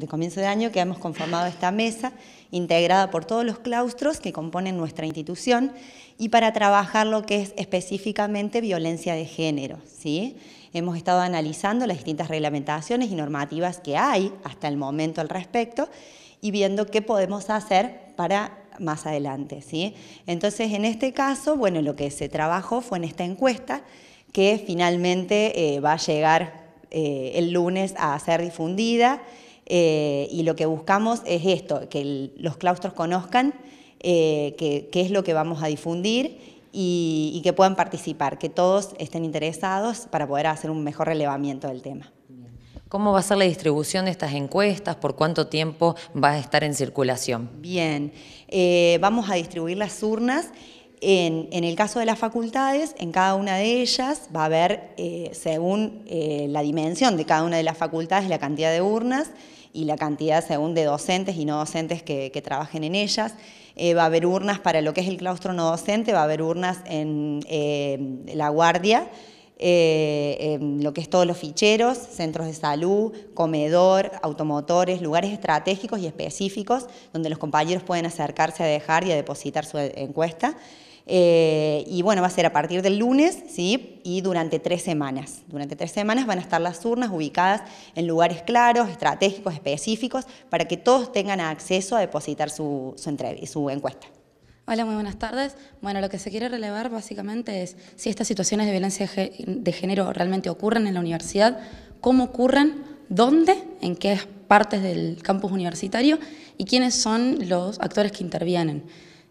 de comienzo de año que hemos conformado esta mesa integrada por todos los claustros que componen nuestra institución y para trabajar lo que es específicamente violencia de género. ¿sí? Hemos estado analizando las distintas reglamentaciones y normativas que hay hasta el momento al respecto y viendo qué podemos hacer para más adelante. ¿sí? Entonces, en este caso, bueno, lo que se trabajó fue en esta encuesta que finalmente eh, va a llegar eh, el lunes a ser difundida eh, y lo que buscamos es esto, que los claustros conozcan eh, qué es lo que vamos a difundir y, que puedan participar, que todos estén interesados para poder hacer un mejor relevamiento del tema. ¿Cómo va a ser la distribución de estas encuestas? ¿Por cuánto tiempo va a estar en circulación? Bien, eh, vamos a distribuir las urnas. En, el caso de las facultades, en cada una de ellas va a haber, según la dimensión de cada una de las facultades, la cantidad de urnas y la cantidad según de docentes y no docentes que, trabajen en ellas. Eh, va a haber urnas para lo que es el claustro no docente, va a haber urnas en eh, la guardia, eh, lo que es todos los ficheros, centros de salud, comedor, automotores, lugares estratégicos y específicos donde los compañeros pueden acercarse a dejar y a depositar su encuesta. Eh, y bueno, va a ser a partir del lunes, ¿sí? Y durante tres semanas. Durante tres semanas van a estar las urnas ubicadas en lugares claros, estratégicos, específicos, para que todos tengan acceso a depositar su, su, su encuesta. Hola, muy buenas tardes. Bueno, lo que se quiere relevar básicamente es si estas situaciones de violencia de género realmente ocurren en la universidad, cómo ocurren, dónde, en qué partes del campus universitario y quiénes son los actores que intervienen.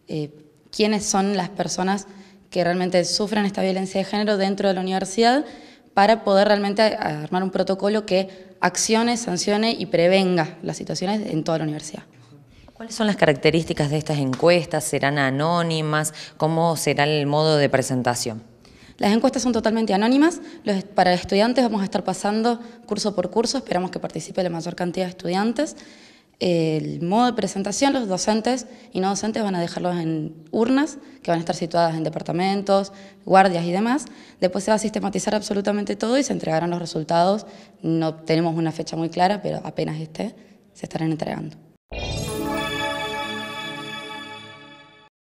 Eh, quiénes son las personas que realmente sufren esta violencia de género dentro de la universidad para poder realmente armar un protocolo que accione, sancione y prevenga las situaciones en toda la universidad. ¿Cuáles son las características de estas encuestas? ¿Serán anónimas? ¿Cómo será el modo de presentación? Las encuestas son totalmente anónimas. para estudiantes vamos a estar pasando curso por curso, esperamos que participe la mayor cantidad de estudiantes. El modo de presentación, los docentes y no docentes van a dejarlos en urnas, que van a estar situadas en departamentos, guardias y demás. Después se va a sistematizar absolutamente todo y se entregarán los resultados. No tenemos una fecha muy clara, pero apenas esté, se estarán entregando.